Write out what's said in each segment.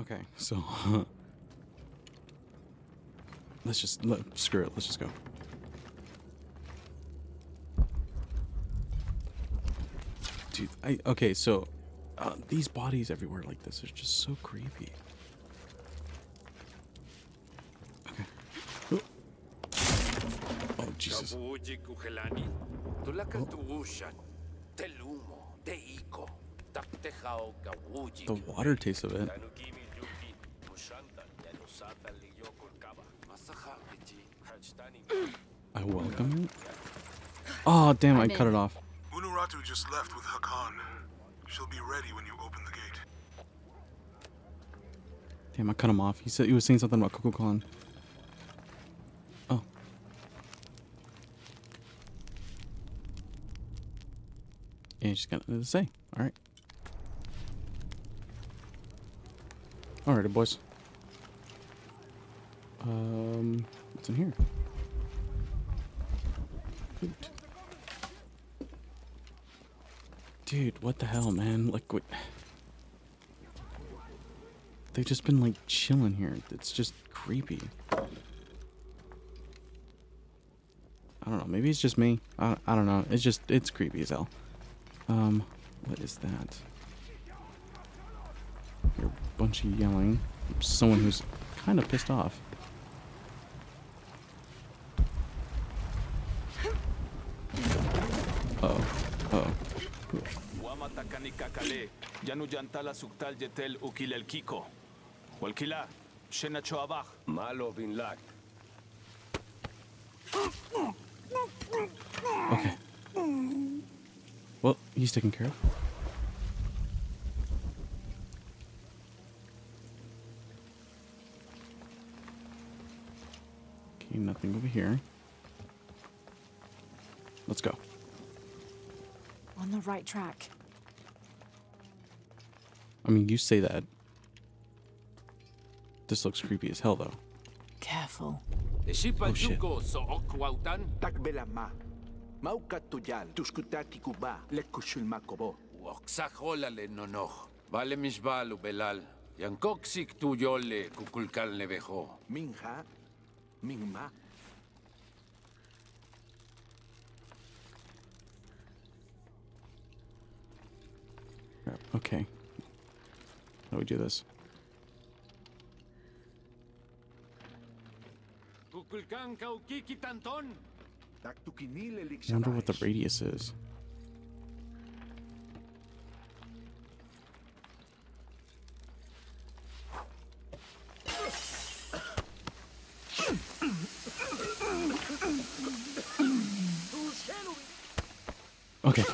Okay, so let's just let, screw it. Let's just go. Dude, I okay. So uh, these bodies everywhere like this is just so creepy. Okay. Oh, oh Jesus. Kabuji. The water taste of it. I welcome it. Oh ah, damn! I cut it off. Unuratu just left with Hakan. She'll be ready when you open the gate. Damn, I cut him off. He said he was saying something about Kukulkan. Oh. And she's got nothing to say. All right. Alrighty, boys. Um, what's in here? Dude, what the hell, man? Like, what? They've just been like chilling here. It's just creepy. I don't know. Maybe it's just me. I, I don't know. It's just it's creepy as hell. Um, what is that? Hear a bunch of yelling. Someone who's kind of pissed off. Uh oh. Uh oh. Wamata kanikakale, yanu yantala suktal yetel ukil el kiko. Walkila, shena choabach. Malo bin lak. Okay. Well, he's taken care of. Okay, nothing over here. Let's go. On the right track. I mean, you say that. This looks creepy as hell, though. Careful. Oh, shit. yuko so okwautan. Takbela ma. Mauka tuyal, tuskutati kuba, lekushul makobo. Waksahola le nonoch. Vale mishbal ubelal. Yankoksik tuyole kukulkal nevejo. Minha, mingma. Okay. How do we do this? I wonder what the radius is. Okay.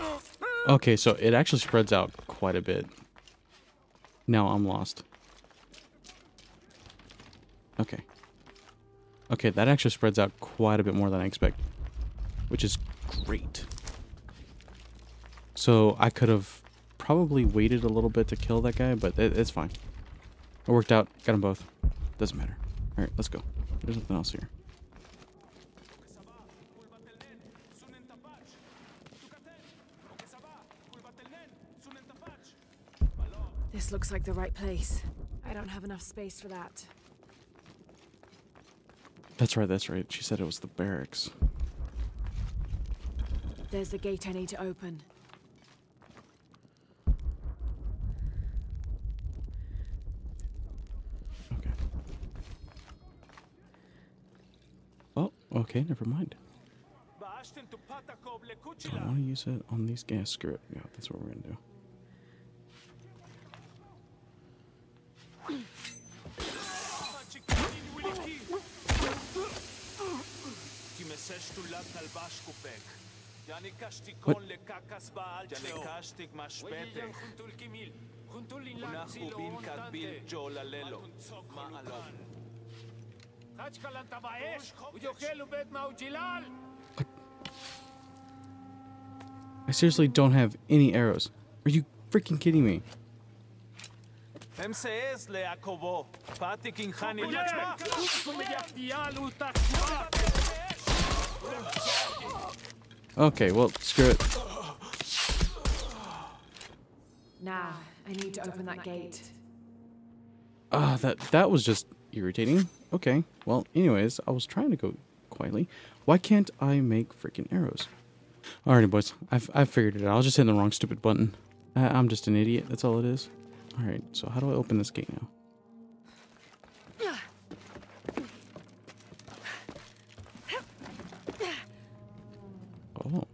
Okay, so it actually spreads out quite a bit. Now I'm lost. Okay. Okay, that actually spreads out quite a bit more than I expect, which is great. So I could have probably waited a little bit to kill that guy, but it, it's fine. It worked out. Got them both. Doesn't matter. All right, let's go. There's nothing else here. This looks like the right place. I don't have enough space for that. That's right. That's right. She said it was the barracks. There's the gate I need to open. Okay. Oh, okay. Never mind. Baashten tu patakob Do I want to use it on these gas. Screw it. Yeah, that's what we're gonna do. Maujilal. I seriously don't have any arrows. Are you freaking kidding me? MCS le akobo. Patik in hani Okay, well, screw it. Now, I need to open that gate. Ah, that that was just irritating. Okay. Well, anyways, I was trying to go quietly. Why can't I make freaking arrows? Alrighty, boys. I've I've figured it out. I was just hitting the wrong stupid button. I, I'm just an idiot. That's all it is. All right. So how do I open this gate now? Oh.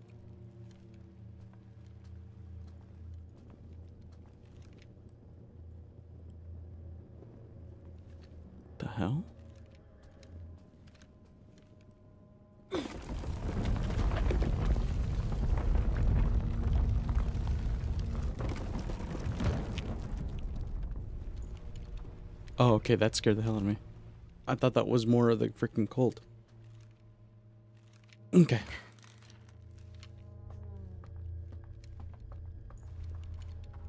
The hell? Oh, okay, that scared the hell out of me. I thought that was more of the freaking cold. Okay.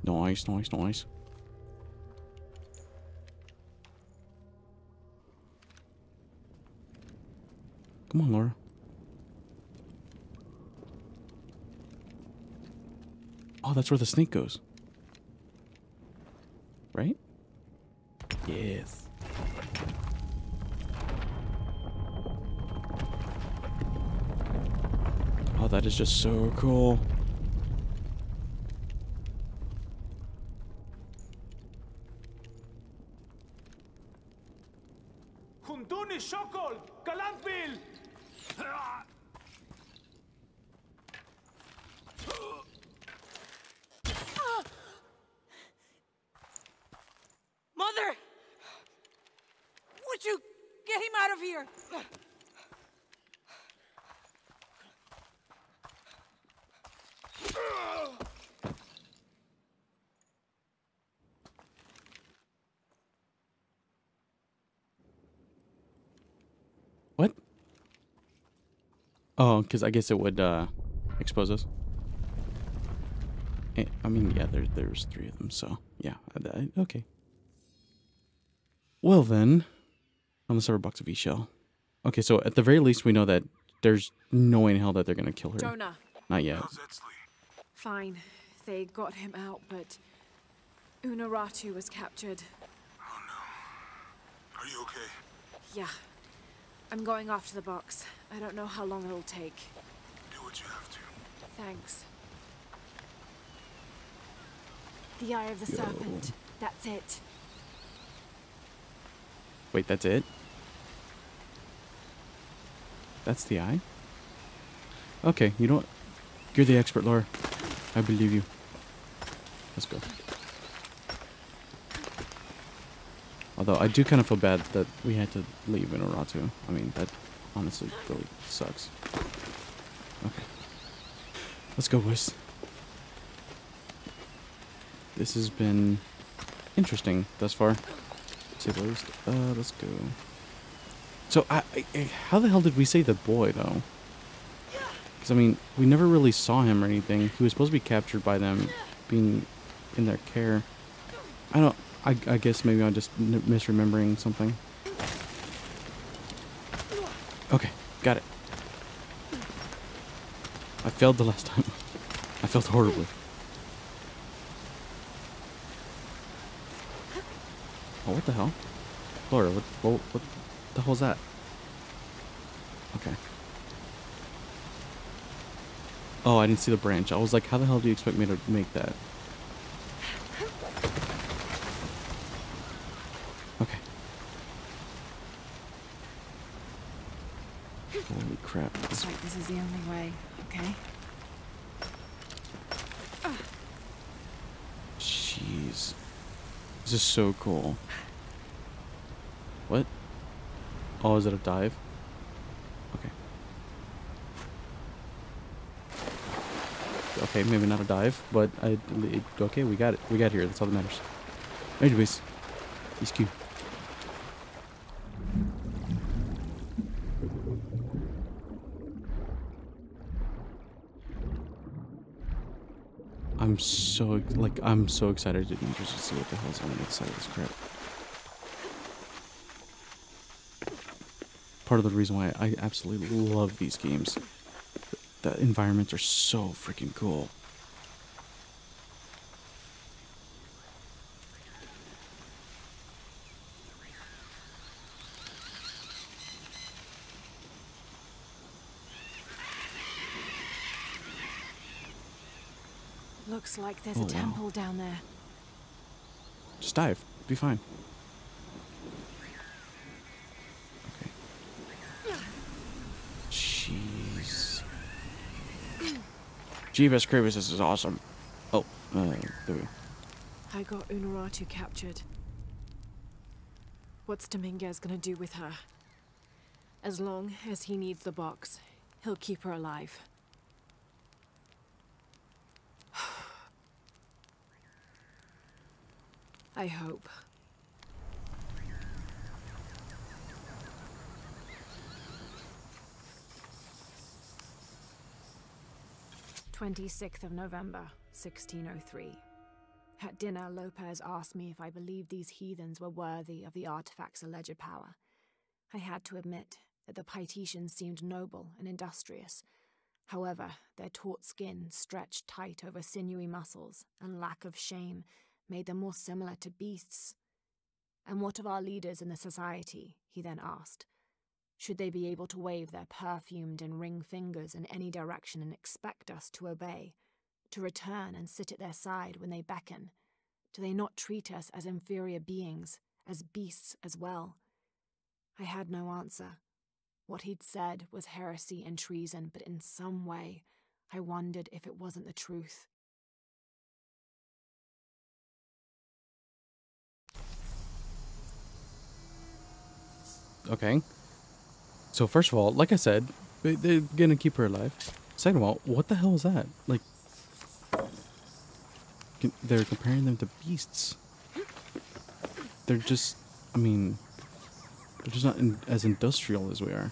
No, nice, nice, nice. Come on, Laura. Oh, that's where the snake goes. Right? Yes. Oh, that is just so cool. Huntuni Shokol! Galantbil! Mother! Would you get him out of here? What? Oh, because I guess it would uh, expose us. Eh, I mean, yeah, there, there's three of them, so yeah, I- I- okay. Well then, on the server box of Ix Chel. Okay, so at the very least, we know that there's no way in hell that they're gonna kill her. Jonah. Not yet. Fine. They got him out, but Unuratu was captured. Oh no. Are you okay? Yeah. I'm going off to the box. I don't know how long it'll take. Do what you have to. Thanks. The Eye of the Serpent. That's it. Wait, that's it? That's the eye? Okay, you know what? You're the expert, Laura. I believe you. Let's go. Although I do kind of feel bad that we had to leave Unuratu. I mean, that honestly really sucks. Okay. Let's go, boys. This has been interesting thus far. to say the least. Uh, let's go. So, I, I- how the hell did we say the boy, though? Because, I mean, we never really saw him or anything. He was supposed to be captured by them, being in their care. I don't... I, I guess maybe I'm just misremembering something. Okay, got it. I failed the last time. I failed horribly. Oh, what the hell? Laura, what, what, what the hell's that? Okay. Oh, I didn't see the branch. I was like, how the hell do you expect me to make that? Okay. Holy crap. Looks like this is the only way. Okay. Jeez. This is so cool. What? Oh, is it a dive? Okay. Okay, maybe not a dive, but I. Okay, we got it. We got here. That's all that matters. Anyways, he's cute. I'm like I'm so excited to just see what the hell's on the other side of this crap. Part of the reason why I absolutely love these games. The environments are so freaking cool. Looks like there's Oh, a wow. temple down there. Just dive. Be fine. Okay. Jeez. Jeebus Creepus, this is awesome. Oh, uh, there we go. I got Unuratu captured. What's Dominguez gonna do with her? As long as he needs the box, he'll keep her alive. I hope. Twenty-sixth of November, sixteen oh three. At dinner, Lopez asked me if I believed these heathens were worthy of the artifact's alleged power. I had to admit that the Paititians seemed noble and industrious. However, their taut skin, stretched tight over sinewy muscles, and lack of shame made them more similar to beasts. And what of our leaders in the society? he then asked. Should they be able to wave their perfumed and ring fingers in any direction and expect us to obey? to return and sit at their side when they beckon? Do they not treat us as inferior beings, as beasts as well? I had no answer. What he'd said was heresy and treason, but in some way, I wondered if it wasn't the truth. Okay. So first of all, like I said, they- they're gonna keep her alive. Second of all, what the hell is that? Like, they're comparing them to beasts. They're just, I mean, they're just not in, as industrial as we are.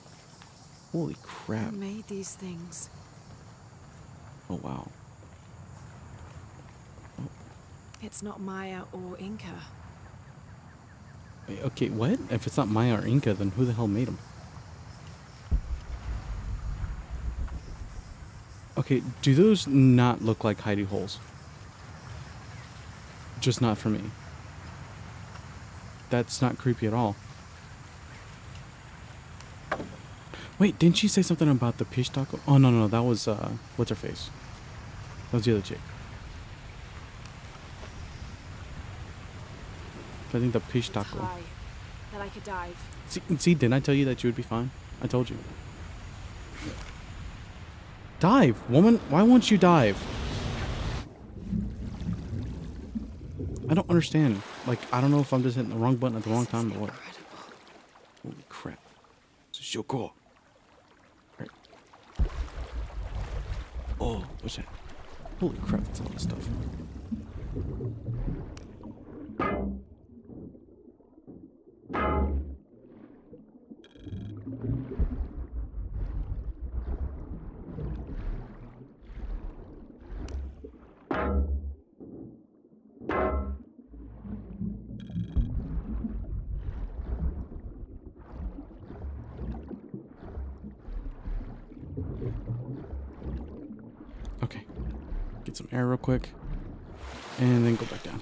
Holy crap! Who made these things? Oh wow. It's not Maya or Inca. Wait, Okay, what? If it's not Maya or Inca, then who the hell made them? Okay, do those not look like hidey holes? Just not for me. That's not creepy at all. Wait, didn't she say something about the Pishtaco? Oh no, no, that was uh, what's her face? That was the other chick. I think the Pishtaco. high, that I could dive. See, see, didn't I tell you that you would be fine? I told you. Dive, woman. Why won't you dive? I don't understand. Like, I don't know if I'm just hitting the wrong button at the wrong time or what. Holy crap. This is so cool. Right. Oh, what's that? Holy crap, that's a lot of stuff. Some air real quick. And then go back down.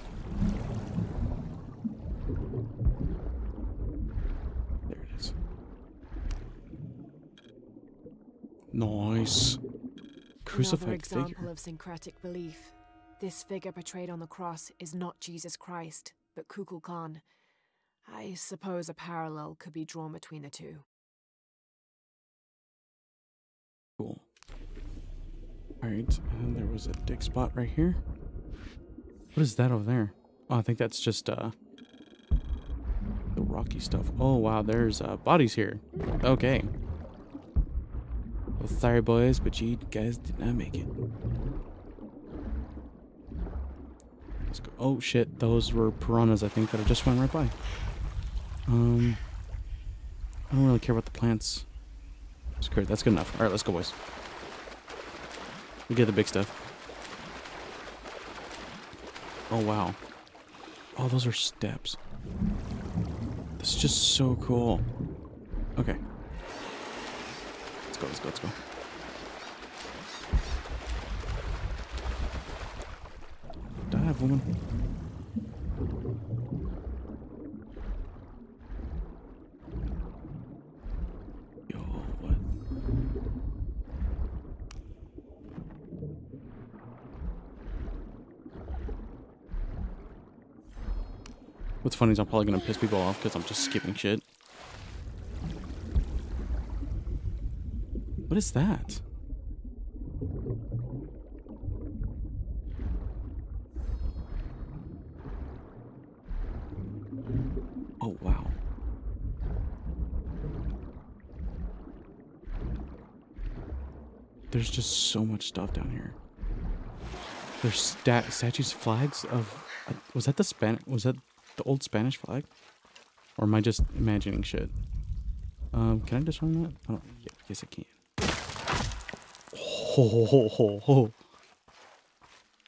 There it is. Nice. Another example figure. of syncretic belief. This figure portrayed on the cross is not Jesus Christ, but Kukulkan. I suppose a parallel could be drawn between the two. Alright, and there was a dig spot right here. What is that over there? Oh, I think that's just, uh... The rocky stuff. Oh, wow, there's, uh, bodies here. Okay. Well, sorry, boys, but you guys did not make it. Let's go. Oh, shit, those were piranhas, I think, that I just went right by. Um... I don't really care about the plants. That's. That's good enough. All right, let's go, boys. We get the big stuff. Oh wow. Oh, those are steps. This is just so cool. Okay. Let's go. Let's go. Let's go. Dive, woman. Yo, what? What's funny is I'm probably gonna piss people off because I'm just skipping shit. What is that? Oh, wow. There's just so much stuff down here. There's stat statues, flags of. Uh, was that the Span? Was that the old Spanish flag? Or am I just imagining shit? Um, can I disarm that? I don't, yeah, yes, I can. Ho ho ho ho ho.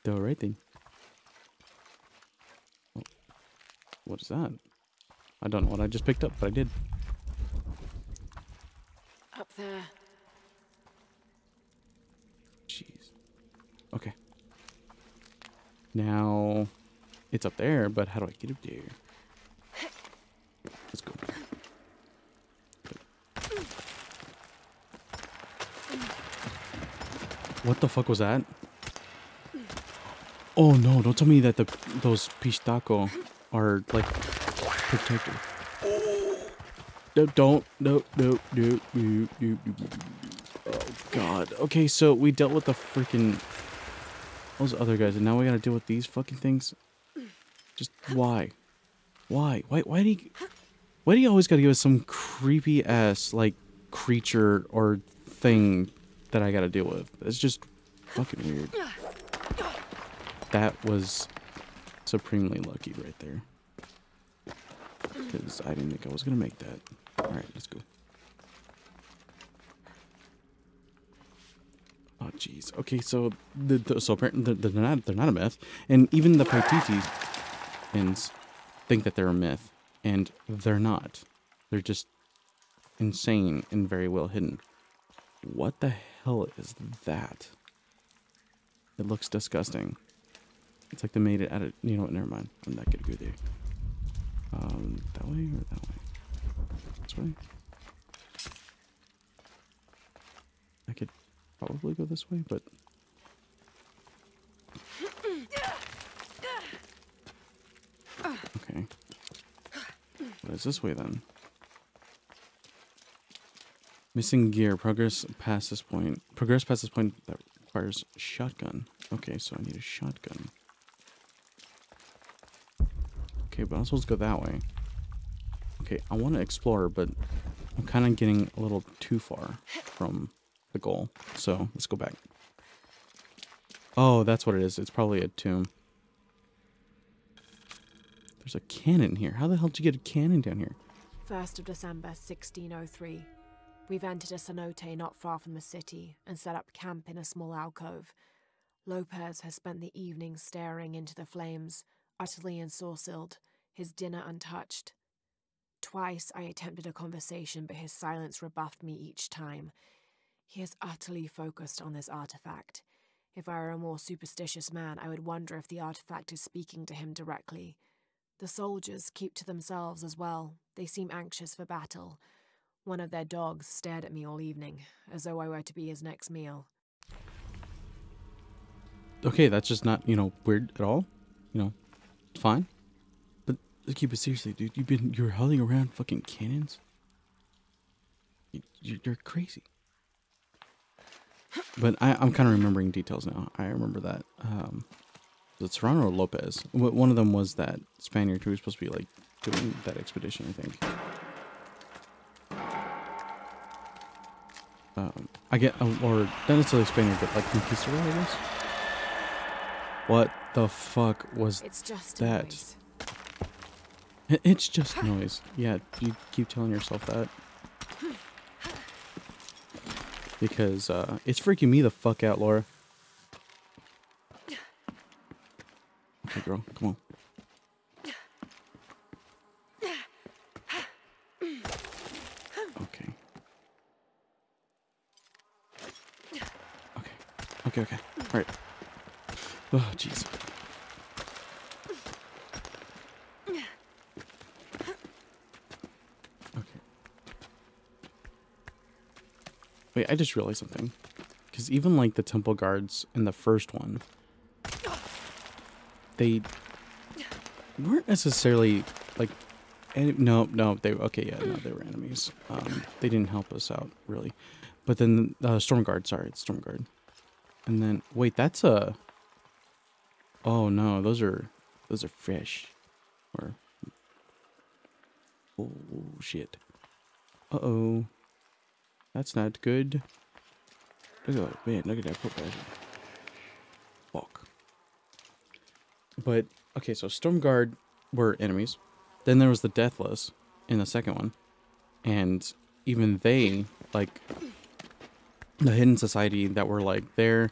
Do right thing. Oh, What is that? I don't know what I just picked up, but I did. Up there. Jeez. Okay. Now, it's up there, but how do I get up there? Let's go. What the fuck was that? Oh no, don't tell me that the those Pishtaco are like protected. No, don't, no, no, no, no, no. Oh god. Okay, so we dealt with the freaking those other guys, and now we gotta deal with these fucking things. Just why? Why? Why? Why do you? Why do you always gotta give us some creepy ass like creature or thing that I gotta deal with? It's just fucking weird. That was supremely lucky right there. Because I didn't think I was gonna make that. All right, let's go. Oh jeez. Okay, so the, the so apparently they're, they're not they're not a myth, and even the Think that they're a myth, and they're not. They're just insane and very well hidden. What the hell is that? It looks disgusting. It's like they made it out of. You know what? Never mind. I'm not gonna go there. Um, that way or that way? This way. I could probably go this way, but okay. Is this way then? Missing gear. Progress past this point. Progress past this point that requires shotgun. Okay, so I need a shotgun. Okay, but I'm supposed to go that way. Okay, I want to explore, but I'm kind of getting a little too far from the goal. So let's go back. Oh, that's what it is. It's probably a tomb. There's a cannon here. How the hell did you get a cannon down here? 1st of December 1603. We've entered a cenote not far from the city and set up camp in a small alcove. Lopez has spent the evening staring into the flames, utterly ensorcelled, his dinner untouched. Twice I attempted a conversation, but his silence rebuffed me each time. He is utterly focused on this artifact. If I were a more superstitious man, I would wonder if the artifact is speaking to him directly. The soldiers keep to themselves as well. They seem anxious for battle. One of their dogs stared at me all evening, as though I were to be his next meal. Okay, that's just not, you know, weird at all. You know, fine. But keep it seriously, dude. You've been, you're hauling around fucking cannons? You, you- you're crazy. But I, I'm kind of remembering details now. I remember that. Um, was it Serrano or Lopez? One of them was that Spaniard who was supposed to be like doing that expedition, I think. Um, I get, uh, or not necessarily Spaniard, but like Conquistador, I guess. What the fuck was It's just That- noise. It's just noise. Yeah, you keep telling yourself that. Because uh, it's freaking me the fuck out, Laura. Okay, girl, come on. Okay. Okay. Okay, okay. Alright. Oh, jeez. Okay. Wait, I just realized something. Because even like the temple guards in the first one, they weren't necessarily like, no, no, they okay, yeah, no, they were enemies. Um, they didn't help us out really, but then uh, storm guard, sorry, it's storm guard, and then wait, that's a. Oh no, those are those are fish, or. Oh shit. Uh oh. That's not good. Look at that man. Look at that bastard. Fuck. But okay, so Stormguard were enemies. Then there was the Deathless in the second one, and even they like the Hidden Society that were like there.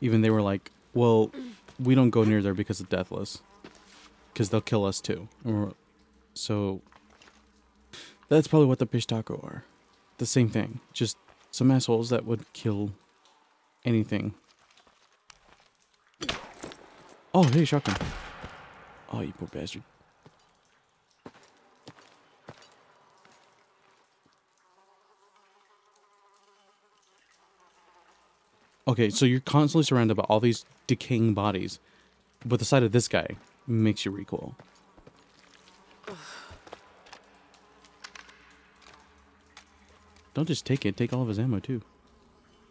Even they were like, well, we don't go near there because of Deathless, because they'll kill us too. So that's probably what the Pishtaco are. The same thing, just some assholes that would kill anything. Oh, hey, shotgun. Oh, you poor bastard. Okay, so you're constantly surrounded by all these decaying bodies, but the sight of this guy makes you recoil. Don't just take it, take all of his ammo too.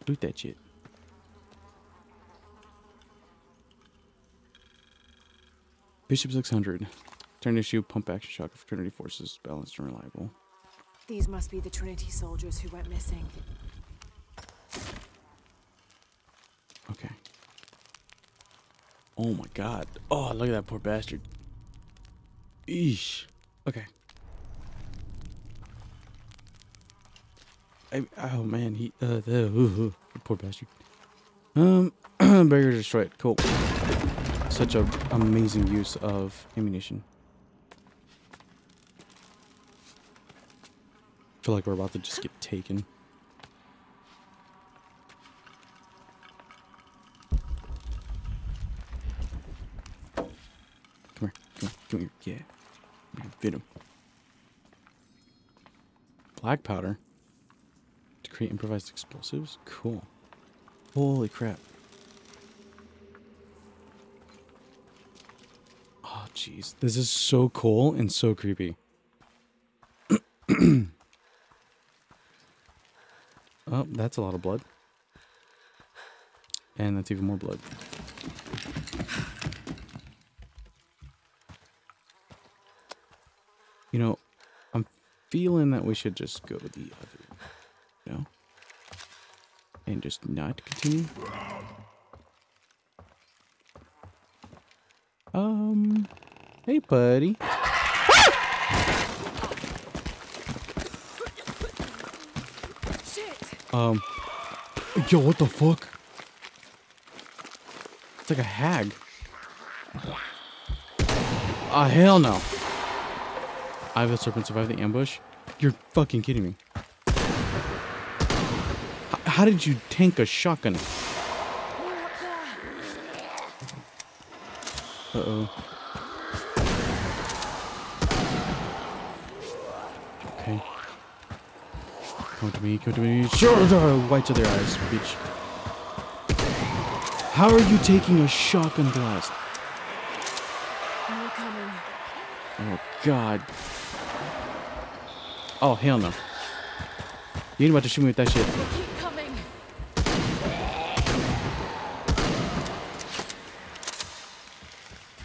Loot that shit. Bishop 600. Turn issue, pump action shock of Trinity forces, balanced and reliable. These must be the Trinity soldiers who went missing. Okay. Oh my god. Oh, look at that poor bastard. Eesh. Okay. I, oh man, he uh the ooh, poor bastard. Um barrier destroyed. Cool. Such a amazing use of ammunition. feel like we're about to just get taken. Come here, come here, come here, yeah. Can fit him. Black powder. To create improvised explosives? Cool. Holy crap. Oh, jeez. This is so cool and so creepy. oh, that's a lot of blood. And that's even more blood. You know, I'm feeling that we should just go the other, you know? And just not continue. Um, hey, buddy. Um, yo, what the fuck? It's like a hag. Ah, hell no. I have the serpent survive the ambush? You're fucking kidding me. H- how did you tank a shotgun? Uh-oh. Come to me, come to me. Sure, white to their eyes, bitch. How are you taking a shotgun blast? More coming. Oh, God. Oh, hell no. You ain't about to shoot me with that shit. Keep coming.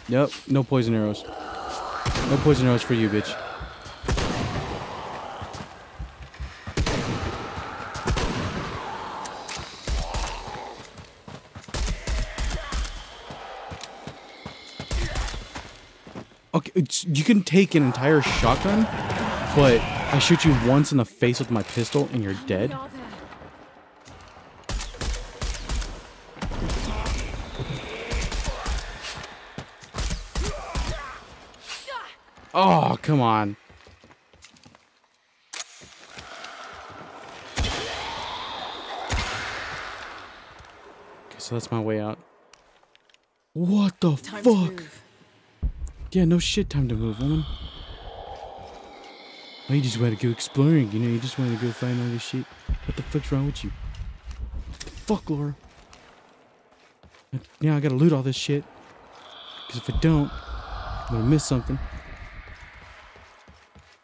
Yep, no poison arrows. No poison arrows for you, bitch. You can take an entire shotgun, but I shoot you once in the face with my pistol and you're dead. Oh, come on. Okay, so that's my way out. What the Time fuck? Yeah, no shit time to move, woman. Oh, you just want to go exploring, you know? You just want to go find all this shit. What the fuck's wrong with you? Fuck, Laura. Now I gotta loot all this shit. Because if I don't, I'm gonna miss something.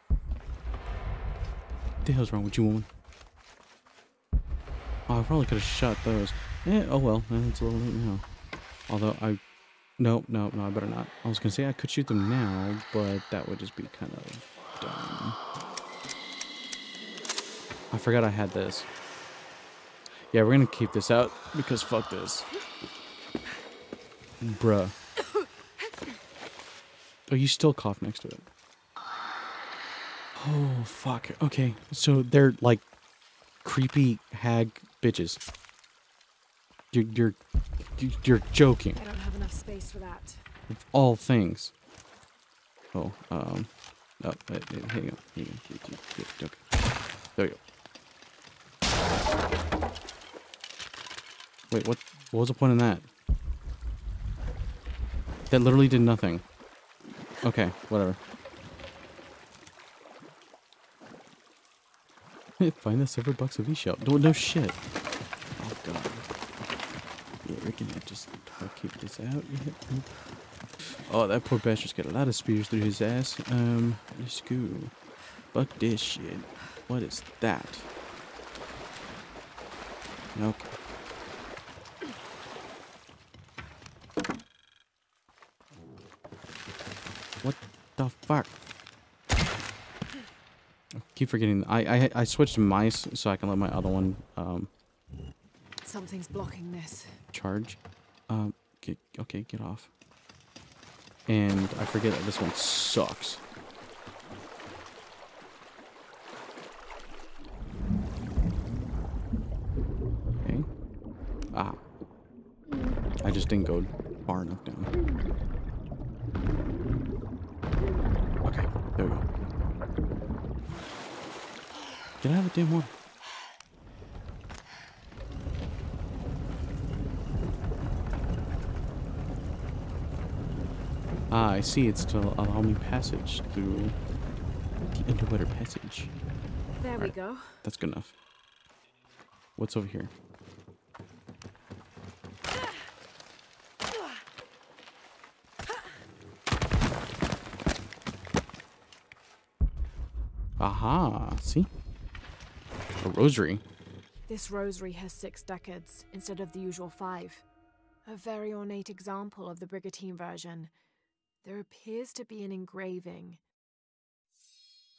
What the hell's wrong with you, woman? Oh, I probably could have shot those. Eh, oh well, eh, it's a little late now. Although I no, no, no, I better not. I was gonna say I could shoot them now, but that would just be kind of dumb. I forgot I had this. Yeah, we're gonna keep this out because fuck this. Bruh. Oh, you still cough next to it. Oh, fuck. Okay, so they're like creepy hag bitches. You're, you're, you- you're joking. Enough space for that. Of all things. Oh, um, oh, wait, wait, hang on. Hang on. Okay. There you go. Wait, what, what was the point in that? That literally did nothing. Okay, whatever. Find the silver bucks of Ix Chel. No, no shit. Gonna just keep this out. Oh, that poor bastard's got a lot of spears through his ass. Um, let's go. Fuck this shit. What is that? Okay. What the fuck? I keep forgetting. I, I I switched mice so I can let my other one um Something's blocking this. Charge. Um, okay, get off. And I forget that this one sucks. Okay. Ah. I just didn't go far enough down. Okay, there we go. Get out of the damn water. Ah, I see. It's to allow me passage through the underwater passage. There we go. That's good enough. What's over here? Aha, see? A rosary. This rosary has six decades instead of the usual five. A very ornate example of the Brigittine version. There appears to be an engraving.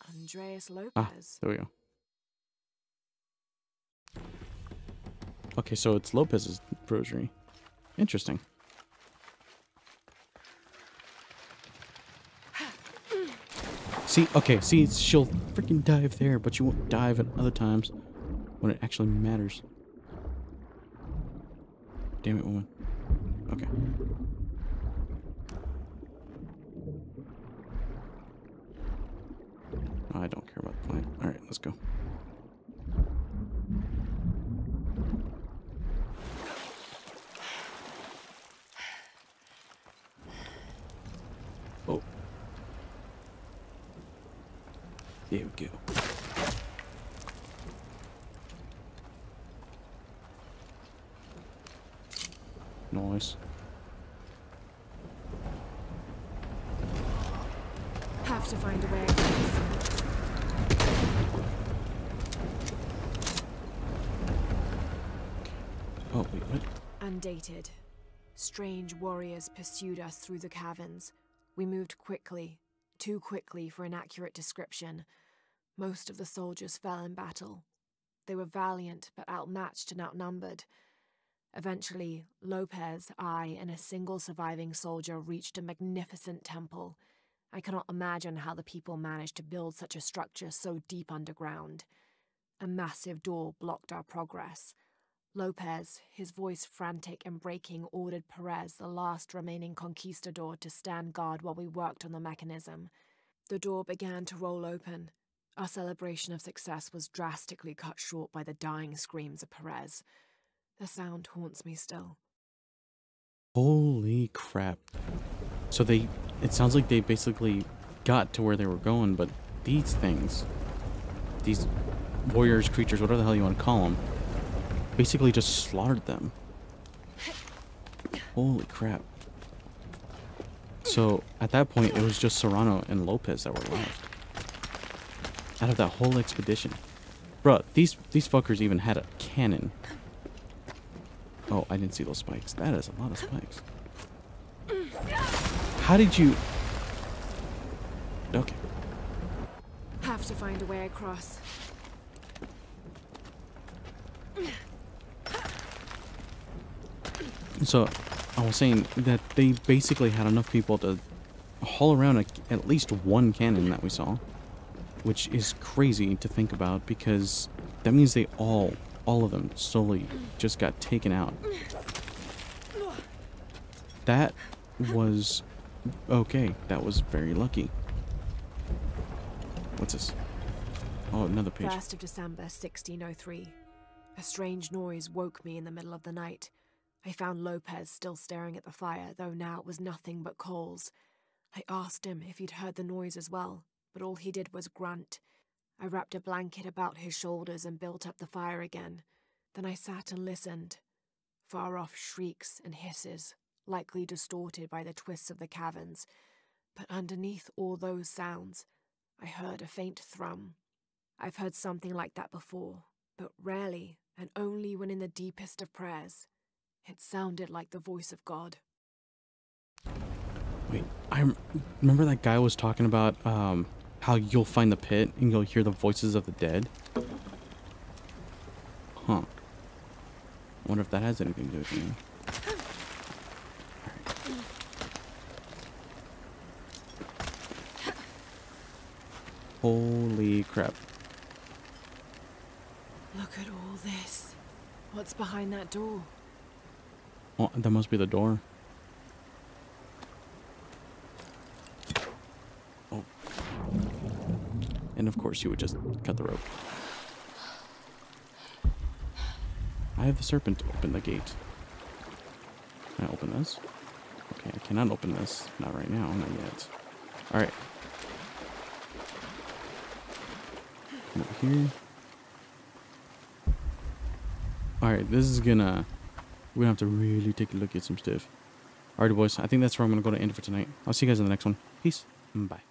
Andreas Lopez. Ah, there we go. Okay, so it's Lopez's rosary. Interesting. See, okay, see, she'll freaking dive there, but she won't dive at other times when it actually matters. Damn it, woman. Okay. I don't care about the plant. Alright, let's go. Oh. There we go. Nice. Have to find a way across. Oh, wait, what? Undated. Strange warriors pursued us through the caverns. We moved quickly, too quickly for an accurate description. Most of the soldiers fell in battle. They were valiant, but outmatched and outnumbered. Eventually, Lopez, I, and a single surviving soldier reached a magnificent temple. I cannot imagine how the people managed to build such a structure so deep underground. A massive door blocked our progress. Lopez, his voice frantic and breaking, ordered Perez, the last remaining conquistador, to stand guard while we worked on the mechanism. The door began to roll open. Our celebration of success was drastically cut short by the dying screams of Perez. The sound haunts me still. Holy crap. So they, it sounds like they basically got to where they were going, but these things, these warriors, creatures, whatever the hell you want to call them, basically just slaughtered them. Holy crap. So at that point, it was just Serrano and Lopez that were left. Out of that whole expedition. Bruh, these these fuckers even had a cannon. Oh, I didn't see those spikes. That is a lot of spikes. How did you... Okay. Have to find a way across. So, I was saying that they basically had enough people to haul around a, at least one cannon that we saw. Which is crazy to think about because that means they all, all of them slowly just got taken out. That was okay. That was very lucky. What's this? Oh, another page. 1st of December, 1603. A strange noise woke me in the middle of the night. I found Lopez still staring at the fire, though now it was nothing but coals. I asked him if he'd heard the noise as well, but all he did was grunt. I wrapped a blanket about his shoulders and built up the fire again. Then I sat and listened. Far off shrieks and hisses, likely distorted by the twists of the caverns. But underneath all those sounds, I heard a faint thrum. I've heard something like that before, but rarely and only when in the deepest of prayers. It sounded like the voice of God. Wait, I remember that guy was talking about um, how you'll find the pit and you'll hear the voices of the dead. Huh. Wonder if that has anything to do with me. Holy crap. Look at all this. What's behind that door? Oh, that must be the door. Oh. And of course you would just cut the rope. I have the serpent to open the gate. Can I open this? Okay, I cannot open this. Not right now, not yet. Alright. Over here. Alright, this is gonna... We're gonna have to really take a look at some stuff. Alright, boys. I think that's where I'm gonna go to end for tonight. I'll see you guys in the next one. Peace. Bye.